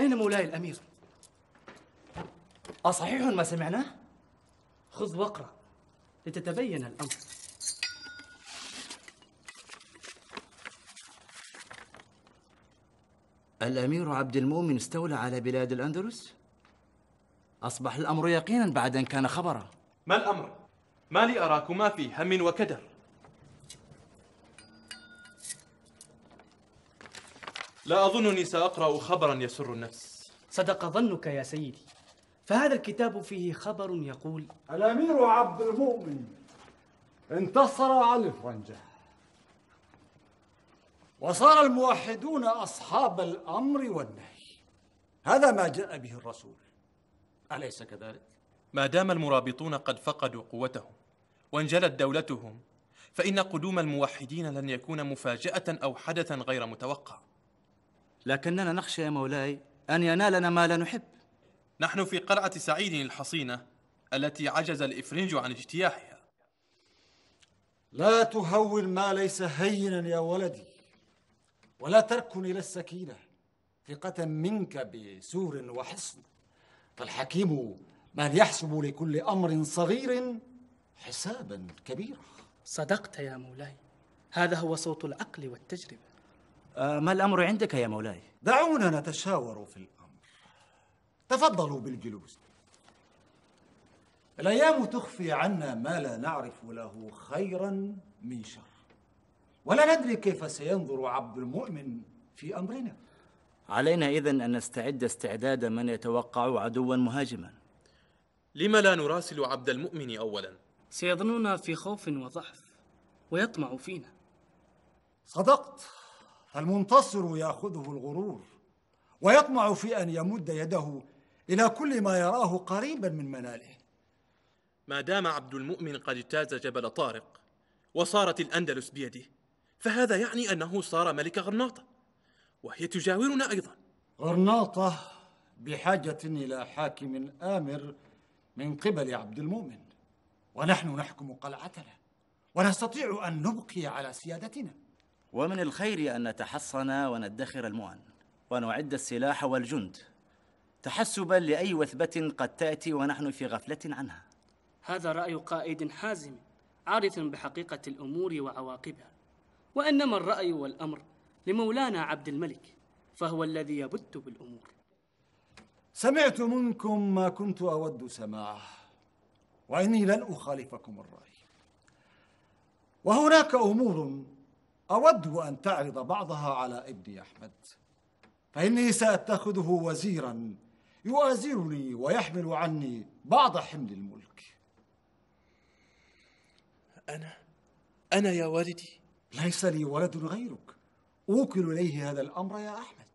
أين مولاي الأمير؟ أصحيح ما سمعناه؟ خذ واقرأ لتتبين الأمر الأمير عبد المؤمن استولى على بلاد الأندلس؟ أصبح الأمر يقينا بعد أن كان خبرا ما الأمر؟ ما لي أراكما في هم وكدر لا أظنني سأقرأ خبرا يسر النفس. صدق ظنك يا سيدي. فهذا الكتاب فيه خبر يقول الأمير عبد المؤمن انتصر على الفرنجة. وصار الموحدون أصحاب الأمر والنهي. هذا ما جاء به الرسول. أليس كذلك؟ ما دام المرابطون قد فقدوا قوتهم وانجلت دولتهم فإن قدوم الموحدين لن يكون مفاجأة أو حدثا غير متوقع. لكننا نخشى يا مولاي أن ينالنا ما لا نحب. نحن في قلعة سعيد الحصينة التي عجز الإفرنج عن اجتياحها. لا تهون ما ليس هينا يا ولدي ولا تركن إلى السكينة. ثقة منك بسور وحصن. فالحكيم من يحسب لكل أمر صغير حسابا كبيرا. صدقت يا مولاي هذا هو صوت العقل والتجربة. ما الأمر عندك يا مولاي؟ دعونا نتشاور في الأمر. تفضلوا بالجلوس. الأيام تخفي عنا ما لا نعرف له خيرا من شر. ولا ندري كيف سينظر عبد المؤمن في أمرنا. علينا إذن أن نستعد استعداد من يتوقع عدوا مهاجما. لم لا نراسل عبد المؤمن أولا؟ سيظننا في خوف وضعف ويطمع فينا. صدقت المنتصر ياخذه الغرور ويطمع في أن يمد يده إلى كل ما يراه قريبا من مناله. ما دام عبد المؤمن قد اجتاز جبل طارق وصارت الأندلس بيده فهذا يعني أنه صار ملك غرناطة وهي تجاورنا أيضا. غرناطة بحاجة إلى حاكم آمر من قبل عبد المؤمن ونحن نحكم قلعتنا ونستطيع أن نبقي على سيادتنا. ومن الخير أن نتحصن وندخر المؤن ونعد السلاح والجند. تحسبا لأي وثبة قد تأتي ونحن في غفلة عنها. هذا رأي قائد حازم عارف بحقيقة الأمور وعواقبها. وإنما الرأي والأمر لمولانا عبد الملك فهو الذي يبت بالأمور. سمعت منكم ما كنت أود سماعه وإني لن أخالفكم الرأي. وهناك أمور أود أن تعرض بعضها على ابني أحمد فإني سأتخذه وزيرا يؤازرني ويحمل عني بعض حمل الملك. أنا أنا يا والدي. ليس لي ولد غيرك. أوكل إليه هذا الأمر يا أحمد.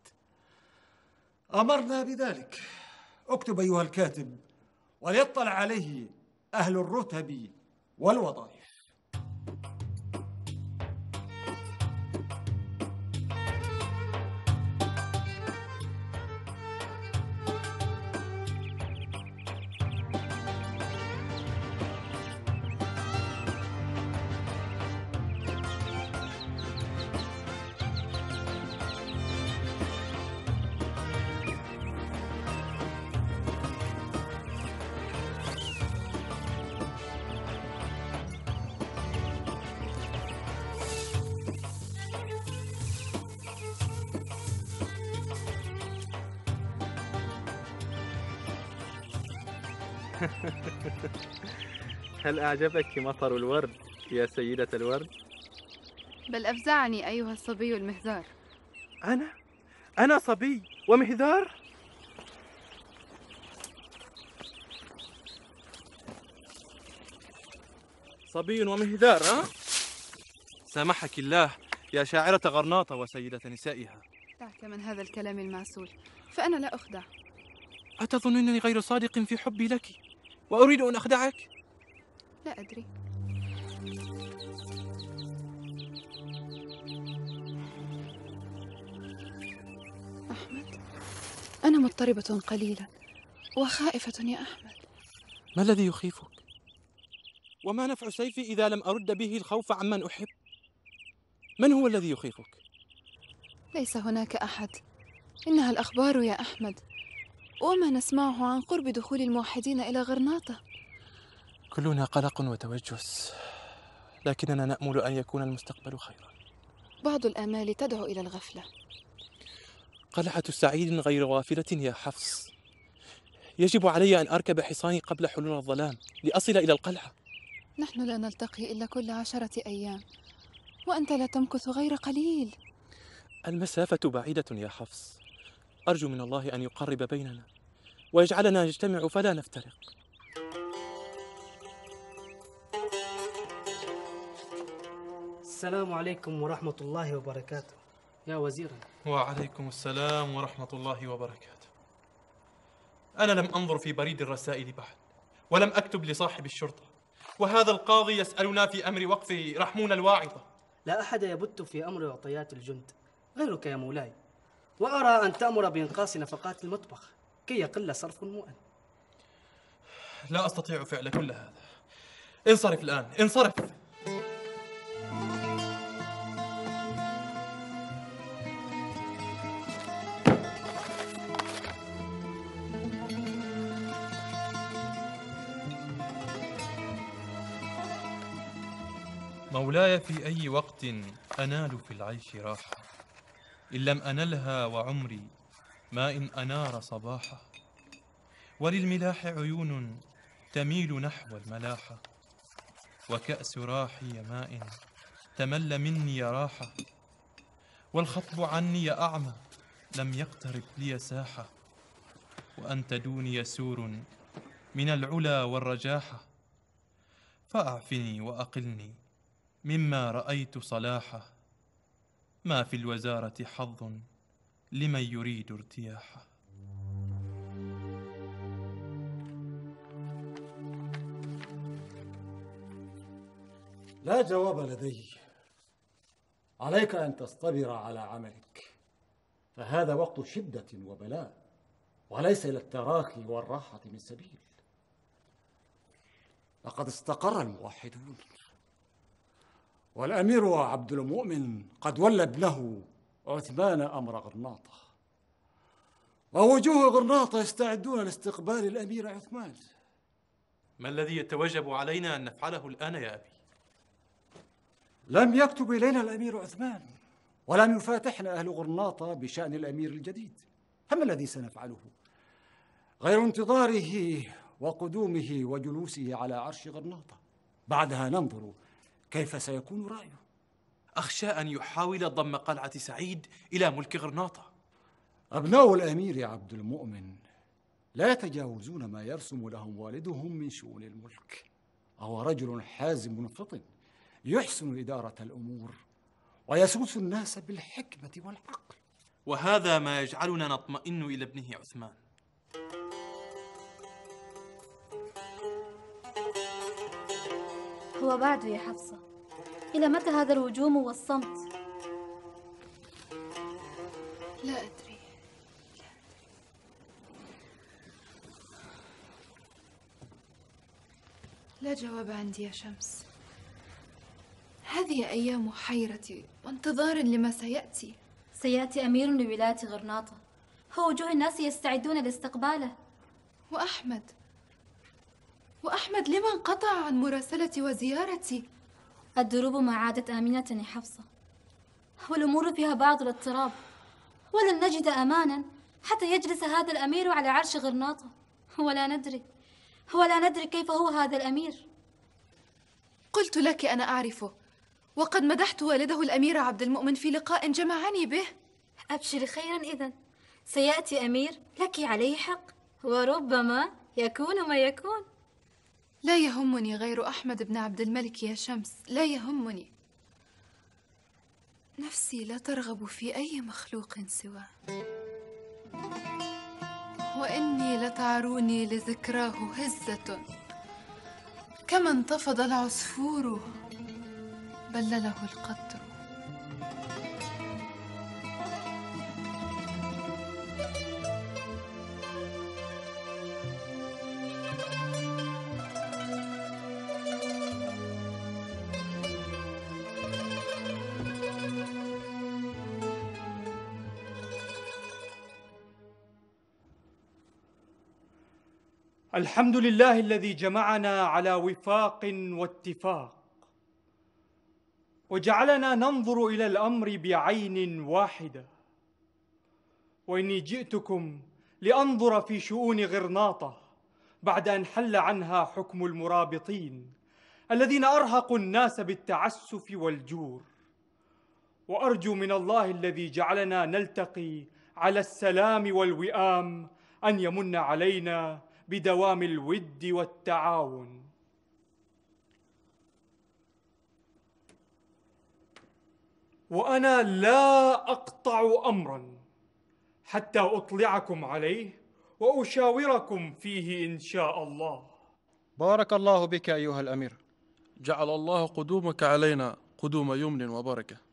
أمرنا بذلك. اكتب أيها الكاتب وليطلع عليه أهل الرتب والوظائف هل أعجبك مطر الورد يا سيدة الورد؟ بل أفزعني أيها الصبي المهذار أنا؟ أنا صبي ومهذار؟ صبي ومهذار ها؟ سامحك الله يا شاعرة غرناطة وسيدة نسائها دعك من هذا الكلام المعسول فأنا لا أخدع أتظنني غير صادق في حبي لك وأريد أن أخدعك؟ لا أدري أحمد أنا مضطربة قليلا وخائفة يا أحمد ما الذي يخيفك؟ وما نفع سيفي إذا لم أرد به الخوف عمن أحب؟ من هو الذي يخيفك؟ ليس هناك أحد إنها الأخبار يا أحمد وما نسمعه عن قرب دخول الموحدين إلى غرناطة كلنا قلق وتوجس لكننا نأمل أن يكون المستقبل خيرا. بعض الآمال تدعو إلى الغفلة. قلعة سعيد غير غافلة يا حفص. يجب علي أن أركب حصاني قبل حلول الظلام لأصل إلى القلعة. نحن لا نلتقي إلا كل عشرة أيام وأنت لا تمكث غير قليل. المسافة بعيدة يا حفص. أرجو من الله أن يقرب بيننا ويجعلنا نجتمع فلا نفترق. السلام عليكم ورحمة الله وبركاته. يا وزيرنا وعليكم السلام ورحمة الله وبركاته. أنا لم أنظر في بريد الرسائل بعد ولم أكتب لصاحب الشرطة وهذا القاضي يسألنا في أمر وقف رحمون الواعظة. لا أحد يبت في أمر وطيات الجند. غيرك يا مولاي. وأرى أن تأمر بإنقاص نفقات المطبخ كي يقل صرف المؤن. لا أستطيع فعل كل هذا. انصرف الآن انصرف. مولاي في أي وقت أنال في العيش راحة. إن لم أنلها وعمري ما إن أنار صباحا وللملاح عيون تميل نحو الملاحة. وكأس راحي ماء تمل مني راحة. والخطب عني أعمى لم يقترب لي ساحة. وأنت دوني يسور من العلا والرجاحة. فأعفني وأقلني مما رأيت صلاحه. ما في الوزارة حظ لمن يريد ارتياحه. لا جواب لدي. عليك أن تصطبر على عملك. فهذا وقت شدة وبلاء وليس إلى التراخي والراحة من سبيل. لقد استقر الموحدون. والأمير عبد المؤمن قد ولى ابنه عثمان أمر غرناطة ووجوه غرناطة يستعدون لاستقبال الأمير عثمان ما الذي يتوجب علينا أن نفعله الآن يا أبي؟ لم يكتب إلينا الأمير عثمان ولم يفاتحنا أهل غرناطة بشأن الأمير الجديد فما الذي سنفعله؟ غير انتظاره وقدومه وجلوسه على عرش غرناطة بعدها ننظر كيف سيكون رأيه؟ أخشى أن يحاول ضم قلعة سعيد إلى ملك غرناطة. أبناء الأمير عبد المؤمن لا يتجاوزون ما يرسم لهم والدهم من شؤون الملك. هو رجل حازم فطن يحسن إدارة الأمور ويسوس الناس بالحكمة والعقل. وهذا ما يجعلنا نطمئن إلى ابنه عثمان. هو بعد يا حفصة. إلى متى هذا الهجوم والصمت؟ لا أدري. لا جواب عندي يا شمس. هذه أيام حيرتي وانتظار لما سيأتي. سيأتي أمير لولاية غرناطة. هو وجوه الناس يستعدون لاستقباله. وأحمد. وأحمد لما انقطع عن مراسلتي وزيارتي؟ الدروب ما عادت آمنة يا حفصة والأمور فيها بعض الاضطراب ولن نجد أمانا حتى يجلس هذا الأمير على عرش غرناطة. ولا ندري ولا ندري كيف هو هذا الأمير. قلت لك أنا أعرفه وقد مدحت والده الأمير عبد المؤمن في لقاء جمعني به. أبشري خيرا إذا سيأتي أمير لك عليه حق وربما يكون ما يكون. لا يهمني غير أحمد بن عبد الملك يا شمس لا يهمني. نفسي لا ترغب في أي مخلوق سواه. وإني لتعروني لذكراه هزة. كما انتفض العصفور بلله القطر. الحمد لله الذي جمعنا على وفاق واتفاق وجعلنا ننظر إلى الأمر بعين واحدة. وإني جئتكم لأنظر في شؤون غرناطة بعد أن حل عنها حكم المرابطين الذين أرهقوا الناس بالتعسف والجور. وأرجو من الله الذي جعلنا نلتقي على السلام والوئام أن يمن علينا بدوام الود والتعاون. وأنا لا أقطع امرا حتى أطلعكم عليه وأشاوركم فيه إن شاء الله. بارك الله بك أيها الأمير. جعل الله قدومك علينا قدوم يمن وبركة.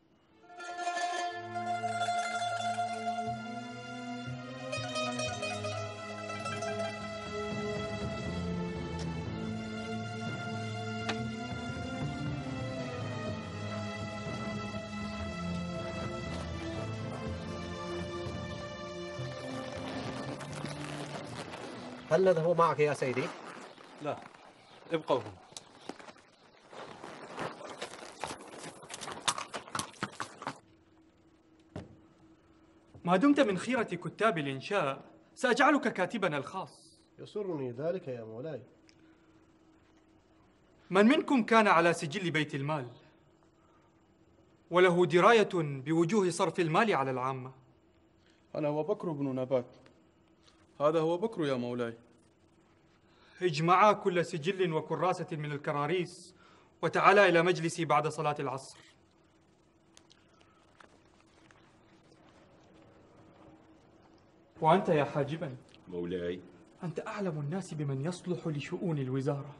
هل نذهب معك يا سيدي؟ لا ابقوا هنا. ما دمت من خيرة كتاب الإنشاء سأجعلك كاتبنا الخاص. يسرني ذلك يا مولاي. من منكم كان على سجل بيت المال؟ وله دراية بوجوه صرف المال على العامة. أنا وبكر بن نبات. هذا هو بكر يا مولاي. اجمعا كل سجل وكراسة من الكراريس وتعالى إلى مجلسي بعد صلاة العصر. وأنت يا حاجبا. مولاي. أنت أعلم الناس بمن يصلح لشؤون الوزارة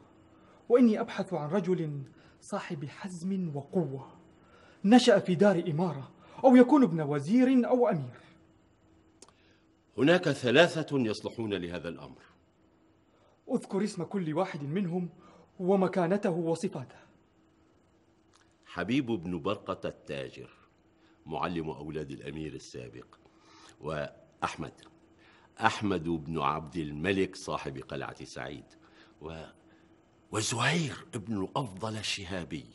وإني أبحث عن رجل صاحب حزم وقوة نشأ في دار إمارة أو يكون ابن وزير أو أمير. هناك ثلاثة يصلحون لهذا الأمر. اذكر اسم كل واحد منهم ومكانته وصفاته. حبيب بن برقة التاجر معلم أولاد الأمير السابق وأحمد أحمد بن عبد الملك صاحب قلعة سعيد و وزهير بن أفضل الشهابي.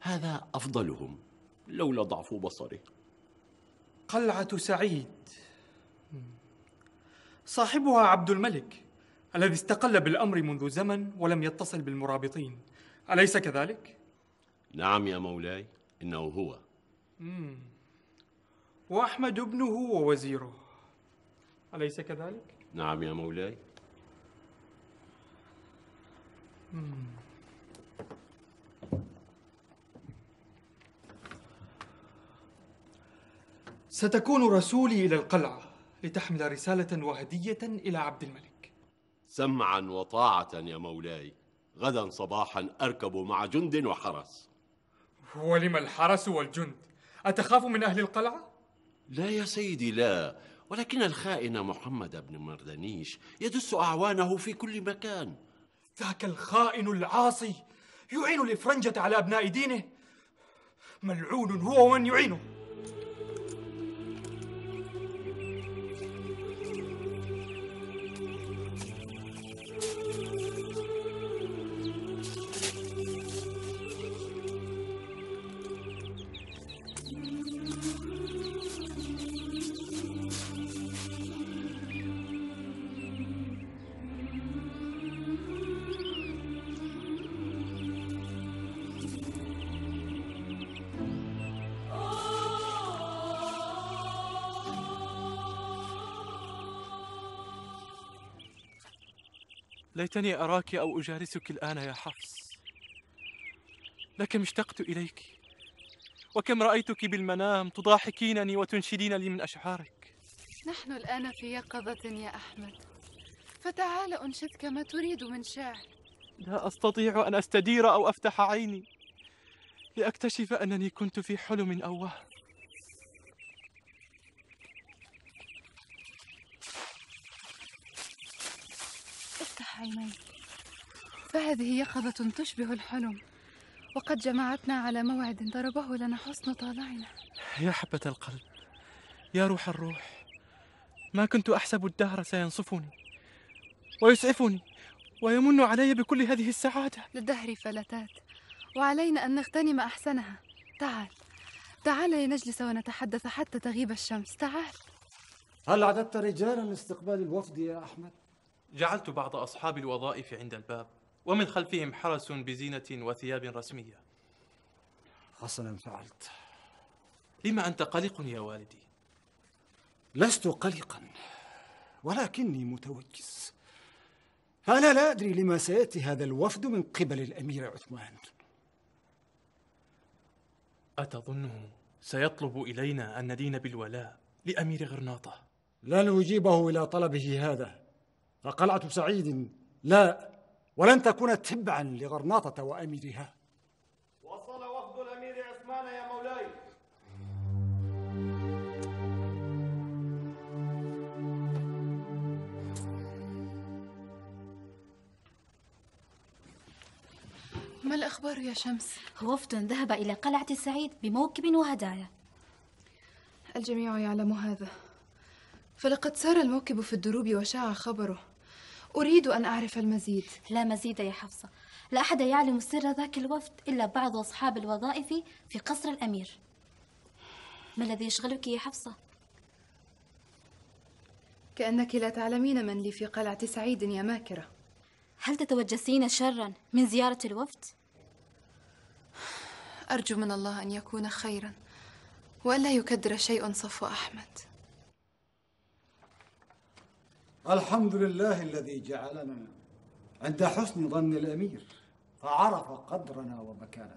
هذا أفضلهم لولا ضعف بصره. قلعة سعيد. صاحبها عبد الملك الذي استقل بالأمر منذ زمن ولم يتصل بالمرابطين. أليس كذلك؟ نعم يا مولاي إنه هو. مم. وأحمد ابنه ووزيره. أليس كذلك؟ نعم يا مولاي. مم. ستكون رسولي إلى القلعة. لتحمل رسالة وهدية إلى عبد الملك. سمعا وطاعة يا مولاي. غدا صباحا أركب مع جند وحرس. ولم الحرس والجند؟ أتخاف من أهل القلعة؟ لا يا سيدي لا. ولكن الخائن محمد بن مردنيش يدس أعوانه في كل مكان. ذاك الخائن العاصي يعين الإفرنجة على أبناء دينه. ملعون هو ومن يعينه. ليتني أراك أو أجالسك الآن يا حفص. لكم اشتقت إليك. وكم رأيتك بالمنام تضاحكينني وتنشدين لي من أشعارك. نحن الآن في يقظة يا أحمد. فتعال أنشدك ما تريد من شعر لا أستطيع أن أستدير أو أفتح عيني. لأكتشف أنني كنت في حلم أو وهم افتح عينيك فهذه يقظة تشبه الحلم وقد جمعتنا على موعد ضربه لنا حسن طالعنا. يا حبة القلب يا روح الروح ما كنت أحسب الدهر سينصفني ويسعفني ويمن علي بكل هذه السعادة. للدهر فلتات وعلينا أن نغتنم أحسنها. تعال تعال لنجلس ونتحدث حتى تغيب الشمس. تعال. هل عددت رجالا لاستقبال الوفد يا أحمد؟ جعلت بعض أصحاب الوظائف عند الباب ومن خلفهم حرس بزينة وثياب رسمية. حسنا فعلت. لما أنت قلق يا والدي؟ لست قلقا ولكني متوجس. فأنا لا أدري لما سيأتي هذا الوفد من قبل الأمير عثمان. أتظنه سيطلب إلينا أن ندين بالولاء لأمير غرناطة؟ لن أجيبه إلى طلبه هذا. فقلعة سعيد لا ولن تكون تبعا لغرناطة وأميرها. وصل وفد الأمير عثمان يا مولاي. ما الأخبار يا شمس؟ وفد ذهب إلى قلعة سعيد بموكب وهدايا. الجميع يعلم هذا. فلقد سار الموكب في الدروب وشاع خبره. أريد أن أعرف المزيد. لا مزيد يا حفصة. لا أحد يعلم سر ذاك الوفد إلا بعض أصحاب الوظائف في قصر الأمير. ما الذي يشغلك يا حفصة؟ كأنك لا تعلمين من لي في قلعة سعيد يا ماكرة. هل تتوجسين شرا من زيارة الوفد؟ أرجو من الله أن يكون خيرا وألا يكدر شيء صفو أحمد. الحمد لله الذي جعلنا عند حسن ظن الأمير فعرف قدرنا ومكانتنا.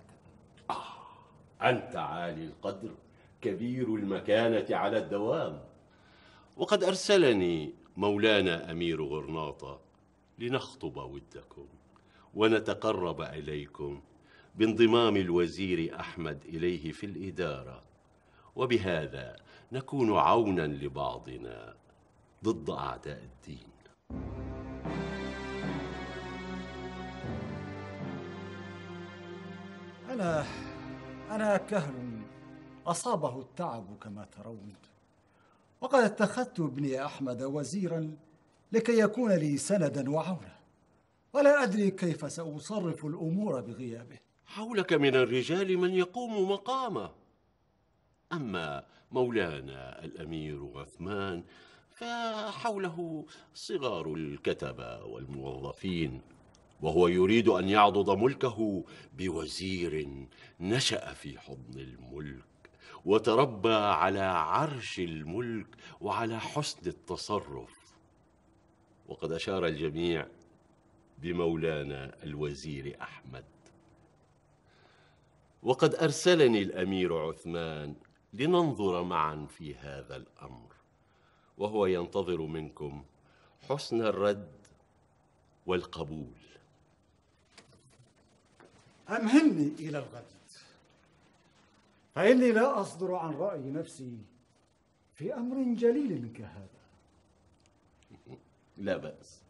أنت عالي القدر كبير المكانة على الدوام. وقد أرسلني مولانا أمير غرناطة لنخطب ودكم ونتقرب إليكم بانضمام الوزير أحمد إليه في الإدارة. وبهذا نكون عونا لبعضنا. ضد أعداء الدين. أنا أنا كهل أصابه التعب كما ترون. وقد اتخذت ابني أحمد وزيرا لكي يكون لي سندا وعونا. ولا أدري كيف سأصرف الأمور بغيابه. حولك من الرجال من يقوم مقامه. أما مولانا الأمير عثمان فحوله صغار الكتبة والموظفين وهو يريد أن يعضد ملكه بوزير نشأ في حضن الملك وتربى على عرش الملك وعلى حسن التصرف. وقد أشار الجميع بمولانا الوزير أحمد. وقد أرسلني الأمير عثمان لننظر معا في هذا الأمر. وهو ينتظر منكم حسن الرد والقبول. أمهلني إلى الغد فإني لا أصدر عن رأي نفسي في أمر جليل كهذا لا بأس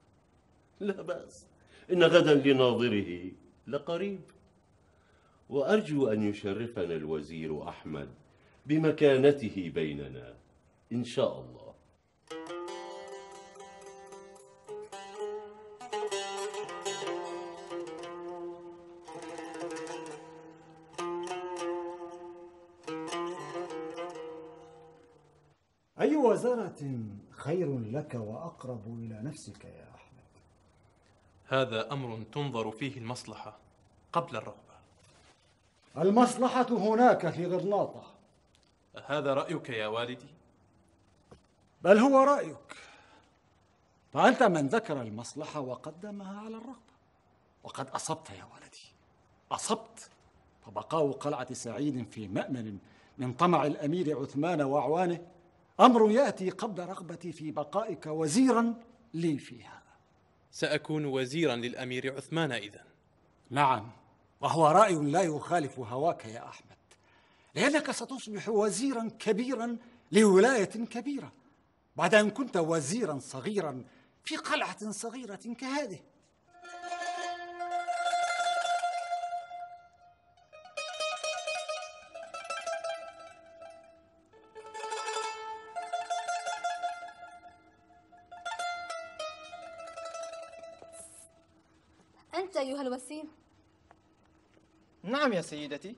لا بأس. إن غدا لناظره لقريب وأرجو أن يشرفنا الوزير أحمد بمكانته بيننا إن شاء الله. خير لك وأقرب إلى نفسك يا أحمد. هذا أمر تنظر فيه المصلحة قبل الرغبة. المصلحة هناك في غرناطة. هذا رأيك يا والدي؟ بل هو رأيك. فأنت من ذكر المصلحة وقدمها على الرغبة. وقد أصبت يا ولدي أصبت. فبقاء قلعة سعيد في مأمن من طمع الأمير عثمان وأعوانه أمر يأتي قبل رغبتي في بقائك وزيرا لي فيها. سأكون وزيرا للأمير عثمان إذا نعم. وهو رأي لا يخالف هواك يا أحمد. لأنك ستصبح وزيرا كبيرا لولاية كبيرة بعد أن كنت وزيرا صغيرا في قلعة صغيرة كهذه. نعم يا سيدتي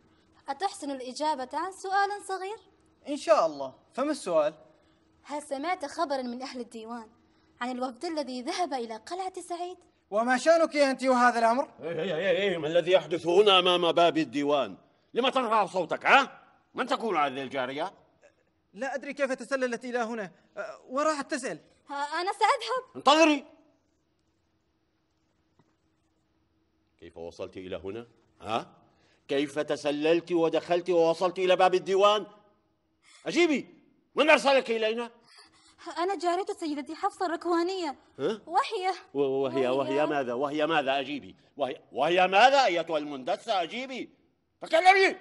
أتحسن الإجابة عن سؤال صغير؟ إن شاء الله فما السؤال؟ هل سمعت خبرا من أهل الديوان عن الوفد الذي ذهب إلى قلعة سعيد؟ وما شأنك أنت وهذا الأمر؟ إيه إيه إيه إيه ما الذي يحدث هنا أمام باب الديوان؟ لما ترفع صوتك ها؟ من تكون هذه الجارية؟ لا أدري كيف تسللت إلى هنا أه، وراحت تسأل ها أنا سأذهب انتظري كيف وصلت إلى هنا؟ ها؟ كيف تسللت ودخلت ووصلت إلى باب الديوان؟ أجيبي من أرسلك إلينا؟ أنا جارية سيدتي حفصة الركوانية؟ وهي وهي وهي ماذا؟ وهي ماذا؟ أجيبي وهي وهي ماذا أيتها المندسة؟ أجيبي تكلمي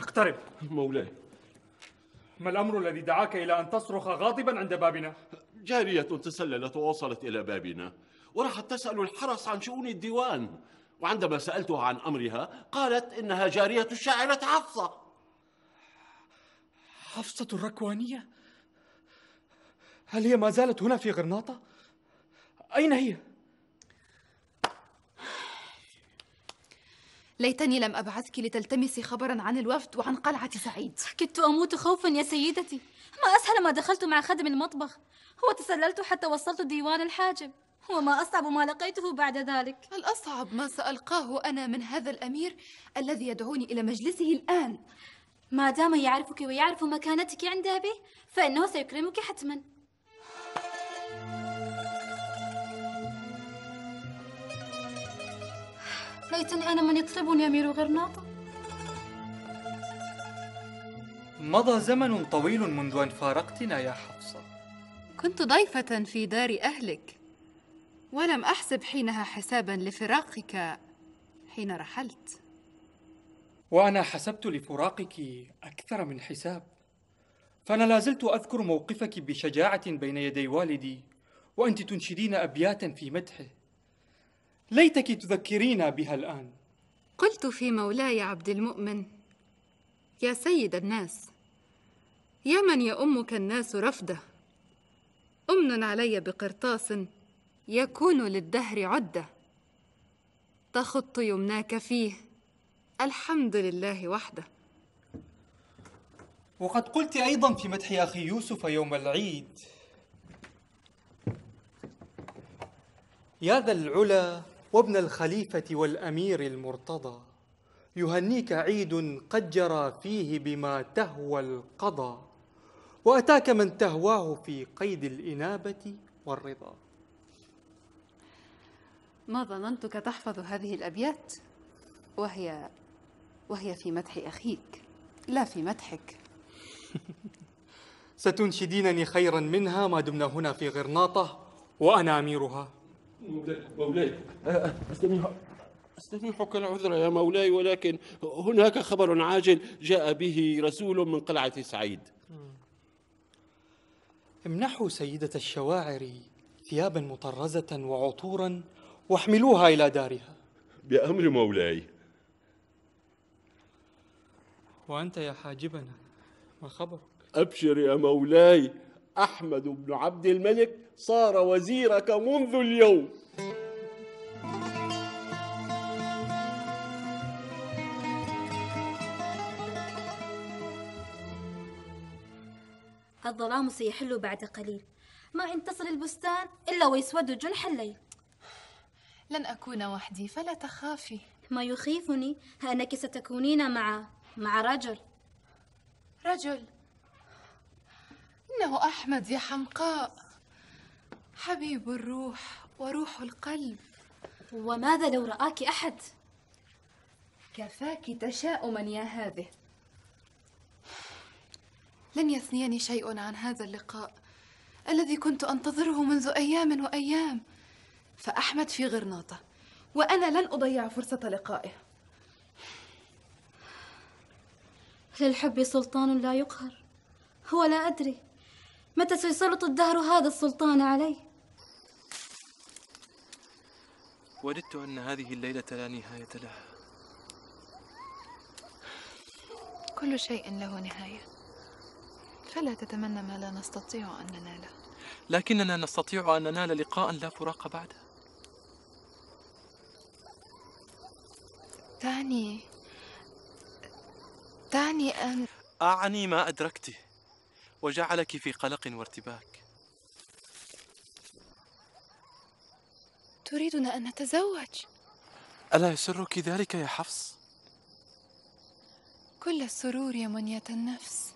اقترب مولاي ما الأمر الذي دعاك إلى أن تصرخ غاضبا عند بابنا؟ جارية تسللت ووصلت إلى بابنا وراحت تسأل الحرس عن شؤون الديوان وعندما سألتها عن أمرها قالت إنها جارية الشاعرة حفصة حفصة الركوانية؟ هل هي ما زالت هنا في غرناطة؟ أين هي؟ ليتني لم أبعثك لتلتمسي خبرا عن الوفد وعن قلعة سعيد كدت أموت خوفا يا سيدتي ما أسهل ما دخلت مع خدم المطبخ وتسللت حتى وصلت ديوان الحاجب وما أصعب ما لقيته بعد ذلك. الأصعب ما سألقاه أنا من هذا الأمير الذي يدعوني إلى مجلسه الآن. ما دام يعرفك ويعرف مكانتك عند أبيه فإنه سيكرمك حتما. ليتني أنا من يطلبني أمير غرناطة مضى زمن طويل منذ أن فارقتنا يا حفصة. كنت ضيفة في دار أهلك. ولم أحسب حينها حسابا لفراقك حين رحلت. وأنا حسبت لفراقك أكثر من حساب فأنا لا زلت أذكر موقفك بشجاعة بين يدي والدي وأنت تنشدين أبياتا في مدحه. ليتك تذكرينا بها الآن. قلت في مولاي عبد المؤمن يا سيد الناس يا من يؤمك الناس رفده؟ أمن علي بقرطاس يكون للدهر عدة. تخط يمناك فيه. الحمد لله وحده. وقد قلت أيضا في مدح أخي يوسف يوم العيد. يا ذا العلا وابن الخليفة والأمير المرتضى يهنيك عيد قد جرى فيه بما تهوى القضى وأتاك من تهواه في قيد الإنابة والرضا. ما ظننتك تحفظ هذه الأبيات؟ وهي وهي في مدح أخيك لا في مدحك. ستنشدينني خيرا منها ما دمنا هنا في غرناطة وأنا أميرها. مولاي مولاي أستميح أستميحك العذر يا مولاي ولكن هناك خبر عاجل جاء به رسول من قلعة سعيد. امنحوا سيدة الشواعر ثيابا مطرزة وعطورا واحملوها إلى دارها. بأمر مولاي. وأنت يا حاجبنا ما خبرك؟ أبشر يا مولاي أحمد بن عبد الملك صار وزيرك منذ اليوم. الظلام سيحل بعد قليل. ما إن تصل البستان إلا ويسود جنح الليل. لن أكون وحدي فلا تخافي. ما يخيفني أنك ستكونين مع مع رجل. رجل. إنه أحمد يا حمقاء. حبيب الروح وروح القلب. وماذا لو رآك أحد؟ كفاك تشاؤما يا هذه. لن يثنيني شيء عن هذا اللقاء الذي كنت أنتظره منذ أيام وأيام. فأحمد في غرناطه وأنا لن أضيع فرصة لقائه. للحب سلطان لا يقهر ولا أدري متى سيسلط الدهر هذا السلطان علي. وددت أن هذه الليلة لا نهاية لها. كل شيء له نهاية فلا تتمنى ما لا نستطيع أن نناله لكننا نستطيع أن ننال لقاء لا فراق بعده تعني تعني أن أعني ما أدركته وجعلك في قلق وارتباك. تريدنا أن نتزوج. ألا يسرك ذلك يا حفص؟ كل السرور يا منية النفس.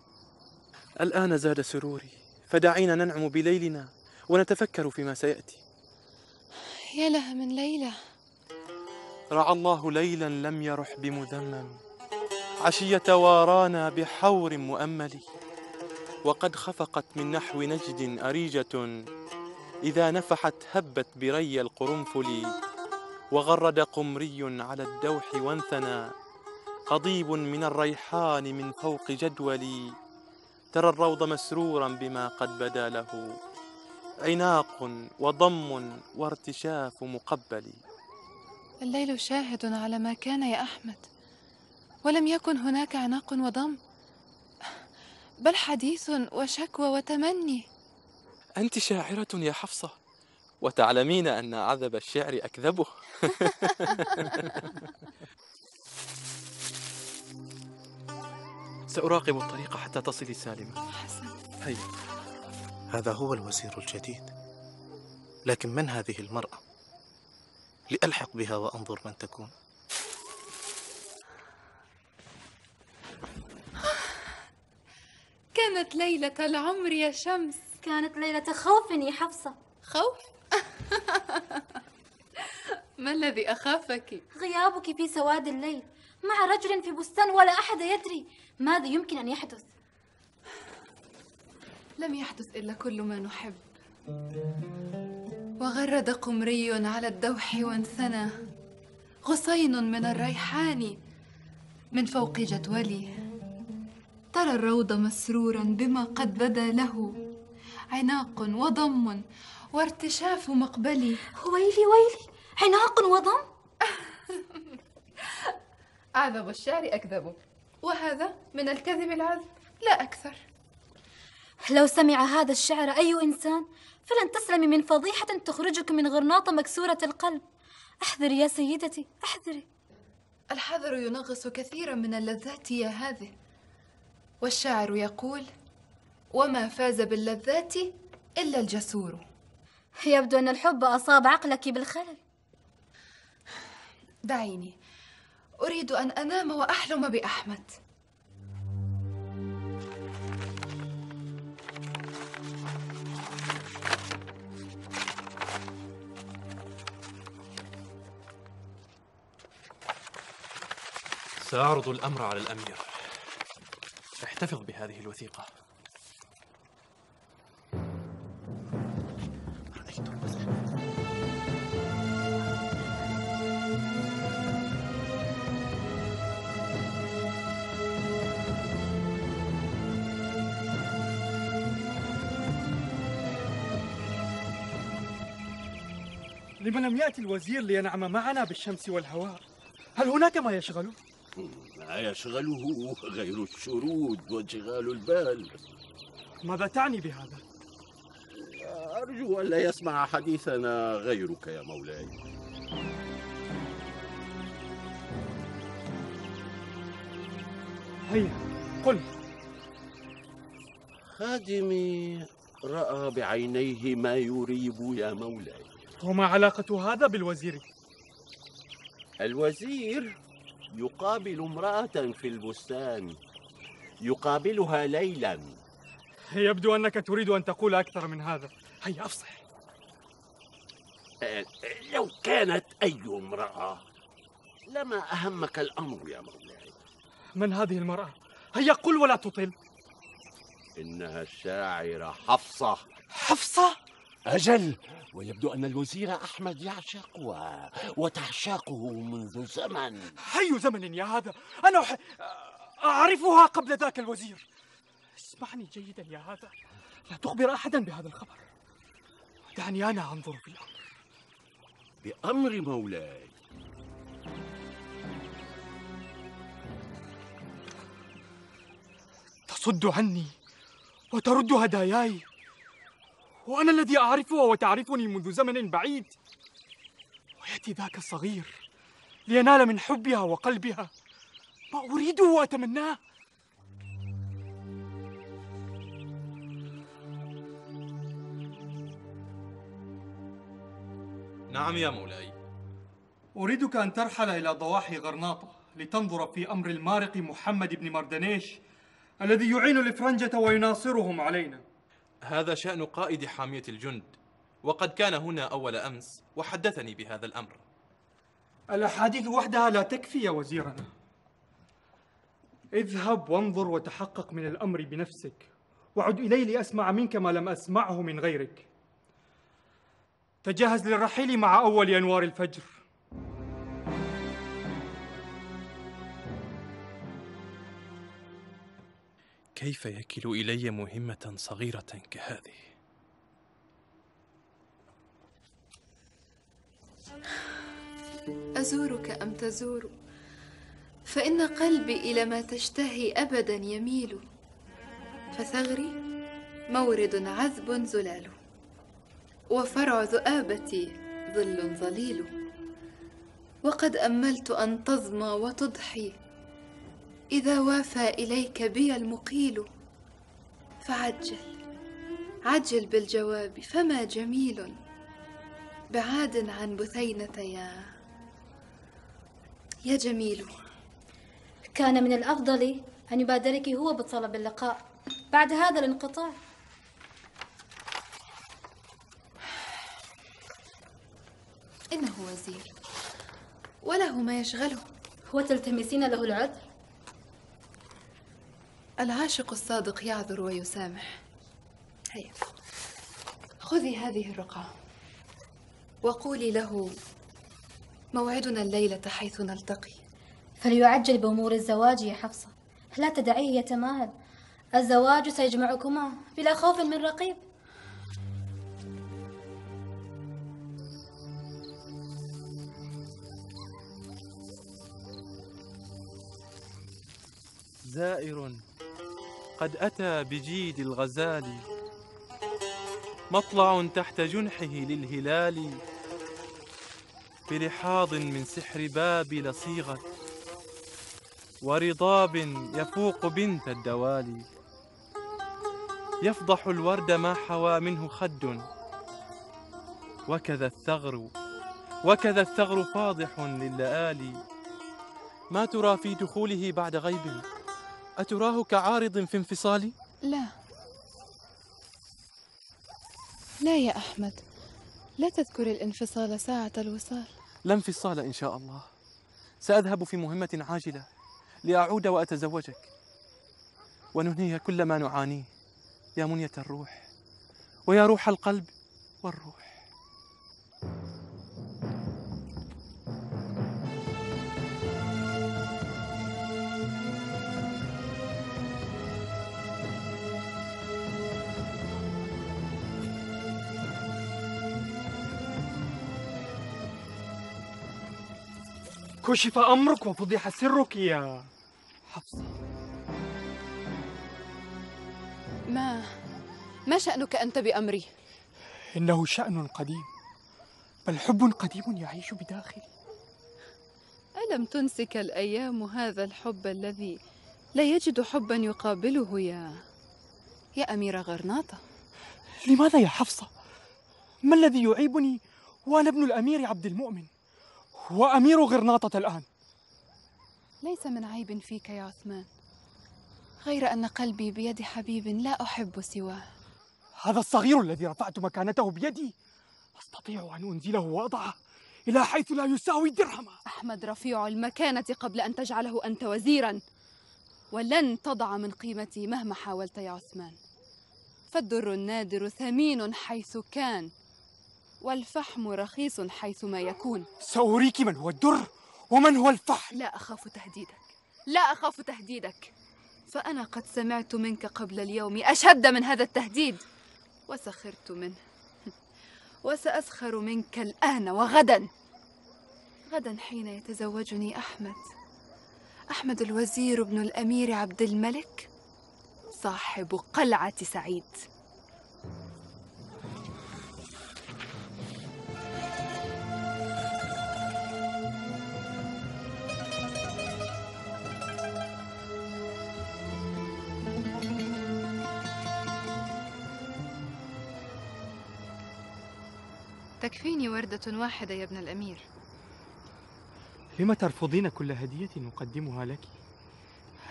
الآن زاد سروري فدعينا ننعم بليلنا ونتفكر فيما سيأتي. يا لها من ليلة. رعى الله ليلا لم يرح بمذمم. عشية وارانا بحور مؤمل. وقد خفقت من نحو نجد أريجة. إذا نفحت هبت بري القرنفل. وغرد قمري على الدوح وانثنى. قضيب من الريحان من فوق جدولي ترى الروض مسرورا بما قد بدا له. عناق وضم وارتشاف مقبل. الليل شاهد على ما كان يا أحمد. ولم يكن هناك عناق وضم. بل حديث وشكوى وتمني. أنت شاعرة يا حفصة وتعلمين أن عذب الشعر أكذبه. سأراقب الطريق حتى تصلي سالمة. حسن. هيا. هذا هو الوزير الجديد. لكن من هذه المرأة؟ لألحق بها وأنظر من تكون. كانت ليلة العمر يا شمس. كانت ليلة خوف يا حفصة. خوف؟ ما الذي أخافك؟ غيابك في سواد الليل. مع رجل في بستان ولا أحد يدري. ماذا يمكن أن يحدث؟ لم يحدث إلا كل ما نحب. وغرد قمري على الدوح وانثنى غصين من الريحان من فوق جدولي. ترى الروض مسرورا بما قد بدا له عناق وضم وارتشاف مقبلي. ويلي ويلي عناق وضم؟ أعذب الشعر أكذب. وهذا من الكذب العذب لا أكثر. لو سمع هذا الشعر أي إنسان فلن تسلمي من فضيحة تخرجك من غرناطة مكسورة القلب. أحذري يا سيدتي أحذري. الحذر ينغص كثيرا من اللذات يا هذه. والشاعر يقول وما فاز باللذات إلا الجسور. يبدو أن الحب أصاب عقلك بالخلل. دعيني أريد أن أنام وأحلم بأحمد. سأعرض الأمر على الأمير. احتفظ بهذه الوثيقة. لم لم يأتي الوزير لينعم معنا بالشمس والهواء؟ هل هناك ما يشغله؟ ما يشغله غير الشرود وانشغال البال ماذا تعني بهذا؟ أرجو ألا يسمع حديثنا غيرك يا مولاي هيا قل خادمي رأى بعينيه ما يريب يا مولاي وما علاقة هذا بالوزير؟ الوزير يقابل امرأة في البستان. يقابلها ليلا. يبدو أنك تريد أن تقول أكثر من هذا. هيا أفصح. آه، لو كانت أي امرأة لما أهمك الأمر يا مولاي؟ من هذه المرأة؟ هيا قل ولا تطل. إنها الشاعرة حفصة. حفصة؟ أجل ويبدو أن الوزير أحمد يعشقها وتعشقه منذ زمن. أي زمن يا هذا؟ أنا أح... أعرفها قبل ذاك الوزير. اسمعني جيدا يا هذا. لا تخبر أحدا بهذا الخبر. دعني أنا أنظر في الأمر. بأمر مولاي. تصد عني وترد هداياي. وأنا الذي أعرفها وتعرفني منذ زمن بعيد. ويأتي ذاك الصغير لينال من حبها وقلبها. ما أريده وأتمناه. نعم يا مولاي. أريدك أن ترحل إلى ضواحي غرناطة لتنظر في أمر المارق محمد بن مردنيش الذي يعين الإفرنجة ويناصرهم علينا. هذا شأن قائد حامية الجند وقد كان هنا أول أمس وحدثني بهذا الأمر. الأحاديث وحدها لا تكفي يا وزيرنا. اذهب وانظر وتحقق من الأمر بنفسك وعد إلي لأسمع منك ما لم أسمعه من غيرك. تجهز للرحيل مع أول أنوار الفجر. كيف يكل إلي مهمة صغيرة كهذه؟ أزورك أم تزور؟ فإن قلبي إلى ما تشتهي أبدا يميل. فثغري مورد عذب زلال. وفرع ذؤابتي ظل ظليل. وقد أملت أن تظمى وتضحي. إذا وافى إليك بي المقيل. فعجل عجل بالجواب فما جميل. بعاد عن بثينة يا يا جميل. كان من الأفضل أن يبادرك هو بطلب اللقاء. بعد هذا الانقطاع. إنه وزير وله ما يشغله. وتلتمسين له العذر؟ العاشق الصادق يعذر ويسامح. هيا. خذي هذه الرقعة. وقولي له موعدنا الليلة حيث نلتقي. فليعجل بأمور الزواج يا حفصة. لا تدعيه يتماهل. الزواج سيجمعكما بلا خوف من رقيب. زائر. قد أتى بجيد الغزال. مطلع تحت جنحه للهلال برحاض من سحر بابل صيغت ورضاب يفوق بنت الدوالي يفضح الورد ما حوى منه خد. وكذا الثغر وكذا الثغر فاضح للآلي ما ترى في دخوله بعد غيب؟ أتراه كعارض في انفصال؟ لا. لا يا أحمد. لا تذكر الانفصال ساعة الوصال. لا انفصال إن شاء الله. سأذهب في مهمة عاجلة لأعود وأتزوجك. وننهي كل ما نعانيه. يا منية الروح ويا روح القلب والروح. كشف أمرك وفضح سرك يا حفصة ما ما شأنك أنت بأمري؟ إنه شأن قديم بل حب قديم يعيش بداخلي ألم تنسك الأيام هذا الحب الذي لا يجد حبا يقابله يا يا أمير غرناطة لماذا يا حفصة؟ ما الذي يعيبني وأنا ابن الأمير عبد المؤمن وأمير غرناطة الآن. ليس من عيب فيك يا عثمان. غير أن قلبي بيد حبيب لا أحب سواه. هذا الصغير الذي رفعت مكانته بيدي. أستطيع أن أنزله وأضعه إلى حيث لا يساوي درهما. أحمد رفيع المكانة قبل أن تجعله أنت وزيرا. ولن تضع من قيمتي مهما حاولت يا عثمان. فالدر النادر ثمين حيث كان. والفحم رخيص حيثما يكون. سأريك من هو الدر ومن هو الفحم؟ لا أخاف تهديدك. لا أخاف تهديدك. فأنا قد سمعت منك قبل اليوم أشد من هذا التهديد. وسخرت منه. وسأسخر منك الآن وغدا. غدا حين يتزوجني أحمد. أحمد الوزير ابن الأمير عبد الملك صاحب قلعة سعيد. تكفيني وردة واحدة يا ابن الأمير. لم ترفضين كل هدية نقدمها لك؟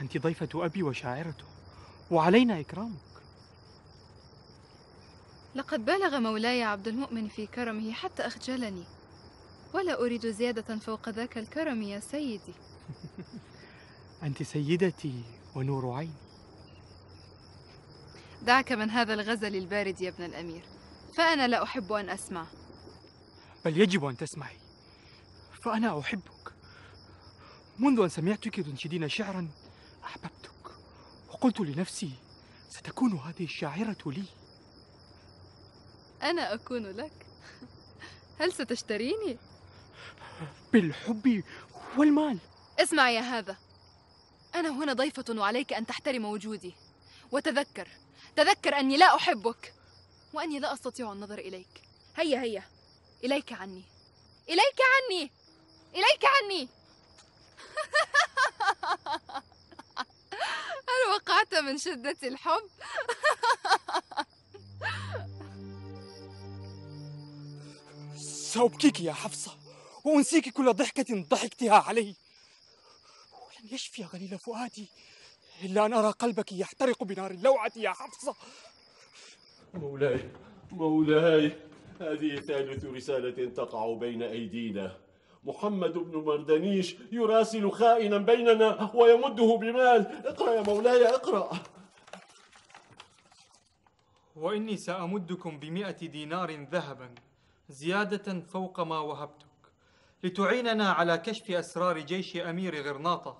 أنت ضيفة أبي وشاعرته وعلينا إكرامك. لقد بالغ مولاي عبد المؤمن في كرمه حتى أخجلني ولا أريد زيادة فوق ذاك الكرم يا سيدي. أنت سيدتي ونور عيني. دعك من هذا الغزل البارد يا ابن الأمير فأنا لا أحب أن أسمع. بل يجب أن تسمعي. فأنا أحبك. منذ أن سمعتك تنشدين شعرا أحببتك. وقلت لنفسي ستكون هذه الشاعرة لي. أنا أكون لك. هل ستشتريني؟ بالحب والمال. اسمع يا هذا. أنا هنا ضيفة وعليك أن تحترم وجودي. وتذكر. تذكر أني لا أحبك. وأني لا أستطيع النظر إليك. هيا هيا. إليك عني. إليك عني. إليك عني. هل وقعت من شدة الحب؟ سأبكيك يا حفصة وأنسيك كل ضحكة ضحكتها علي. ولن يشفي غليل فؤادي إلا أن أرى قلبك يحترق بنار اللوعة يا حفصة. مولاي مولاي. هذه ثالث رسالة تقع بين أيدينا. محمد بن مردنيش يراسل خائنا بيننا ويمده بمال. اقرأ يا مولاي اقرأ. وإني سأمدكم بمئة دينار ذهبا زيادة فوق ما وهبتك لتعيننا على كشف أسرار جيش أمير غرناطة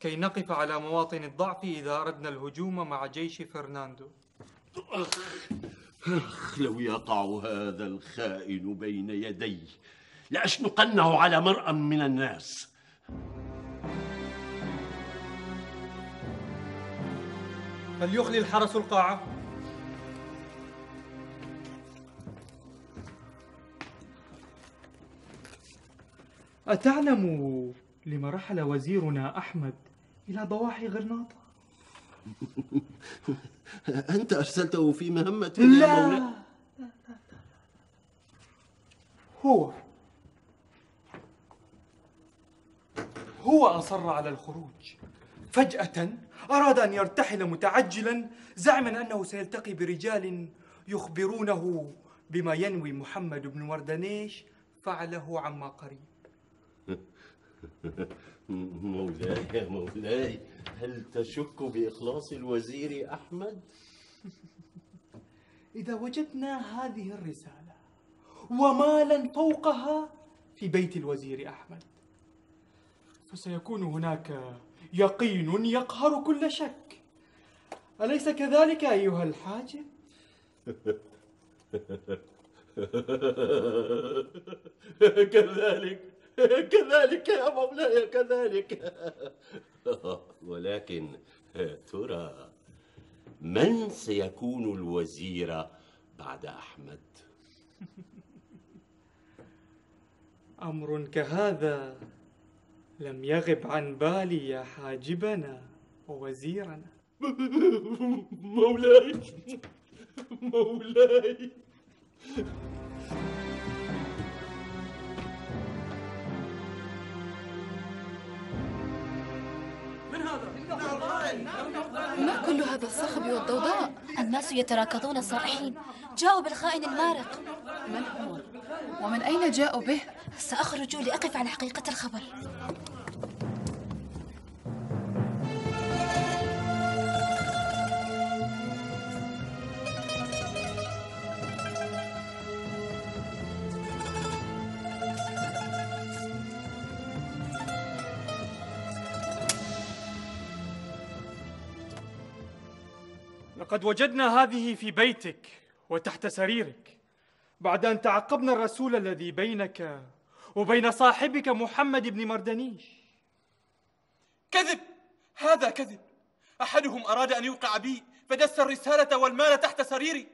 كي نقف على مواطن الضعف إذا أردنا الهجوم مع جيش فرناندو. أخ لو يقع هذا الخائن بين يدي لأشنقنه على مرأى من الناس فليخلي الحرس القاعة أتعلم لما رحل وزيرنا أحمد إلى ضواحي غرناطة؟ أنت أرسلته في مهمة لا. يا مولاي هو. هو أصر على الخروج. فجأة أراد أن يرتحل متعجلا زعما أنه سيلتقي برجال يخبرونه بما ينوي محمد بن وردنيش فعله عما قريب. مولاي يا مولاي هل تشك بإخلاص الوزير أحمد؟ إذا وجدنا هذه الرسالة ومالا فوقها في بيت الوزير أحمد فسيكون هناك يقين يقهر كل شك أليس كذلك أيها الحاجب؟ كذلك كذلك يا مولاي كذلك. ولكن ترى من سيكون الوزير بعد أحمد؟ أمر كهذا لم يغب عن بالي يا حاجبنا ووزيرنا. مولاي مولاي. ما كل هذا الصخب والضوضاء؟ الناس يتراكضون صائحين جاءوا بالخائن المارق من هو؟ ومن أين جاءوا به؟ سأخرج لأقف على حقيقة الخبر لقد وجدنا هذه في بيتك وتحت سريرك. بعد أن تعقبنا الرسول الذي بينك وبين صاحبك محمد بن مردنيش. كذب! هذا كذب! أحدهم أراد أن يوقع بي فدس الرسالة والمال تحت سريري.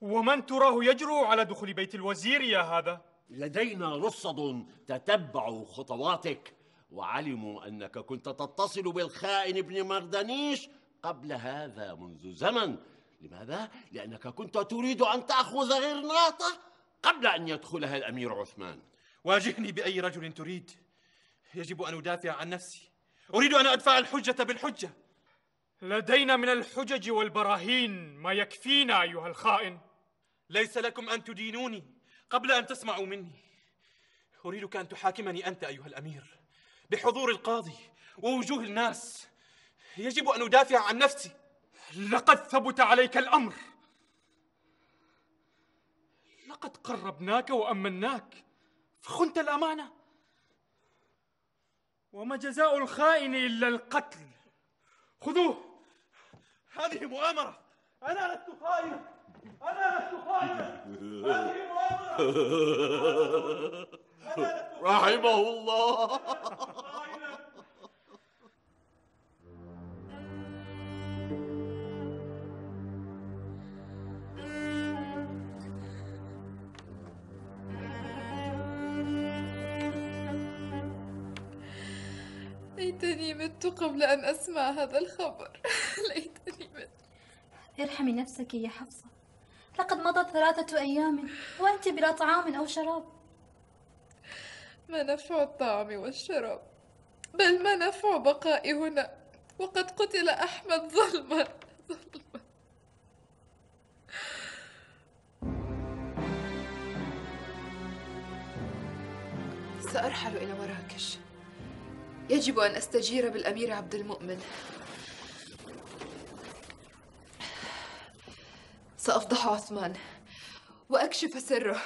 ومن تراه يجرؤ على دخول بيت الوزير يا هذا؟ لدينا رصد تتبعوا خطواتك وعلموا أنك كنت تتصل بالخائن ابن مردنيش قبل هذا منذ زمن. لماذا؟ لأنك كنت تريد أن تأخذ غرناطة قبل أن يدخلها الأمير عثمان. واجهني بأي رجل تريد. يجب أن أدافع عن نفسي. أريد أن أدفع الحجة بالحجة. لدينا من الحجج والبراهين ما يكفينا أيها الخائن. ليس لكم أن تدينوني قبل أن تسمعوا مني. أريدك أن تحاكمني أنت أيها الأمير بحضور القاضي ووجوه الناس. يجب أن أدافع عن نفسي. لقد ثبت عليك الأمر. لقد قربناك وأمناك. فخنت الأمانة. وما جزاء الخائن إلا القتل. خذوه. هذه مؤامرة. أنا لست خائنا أنا لست خائنا هذه مؤامرة. رحمه الله. ليتني مت قبل أن أسمع هذا الخبر. ليتني مت. ارحمي نفسك يا حفصة. لقد مضت ثلاثة أيام وأنت بلا طعام أو شراب. ما نفع الطعام والشراب؟ بل ما نفع بقائي هنا وقد قتل أحمد ظلما. ظلما. سأرحل إلى مراكش يجب أن أستجير بالأمير عبد المؤمن. سأفضح عثمان وأكشف سره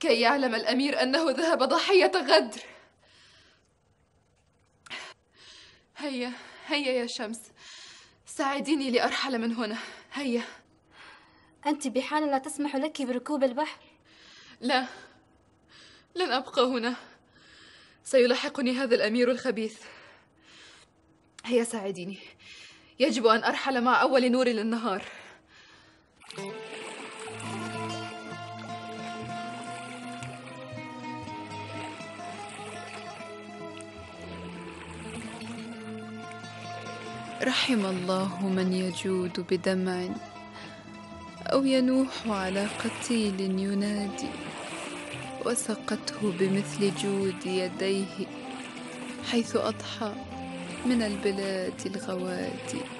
كي يعلم الأمير أنه ذهب ضحية غدر. هيا هيا يا شمس. ساعديني لأرحل من هنا. هيا. أنت بحالة لا تسمح لك بركوب البحر؟ لا لن أبقى هنا. سيلاحقني هذا الأمير الخبيث. هيا ساعديني. يجب أن أرحل مع أول نور للنهار. رحم الله من يجود بدمع أو ينوح على قتيل ينادي. وسقته بمثل جود يديه حيث أضحى من البلاد الغوادي.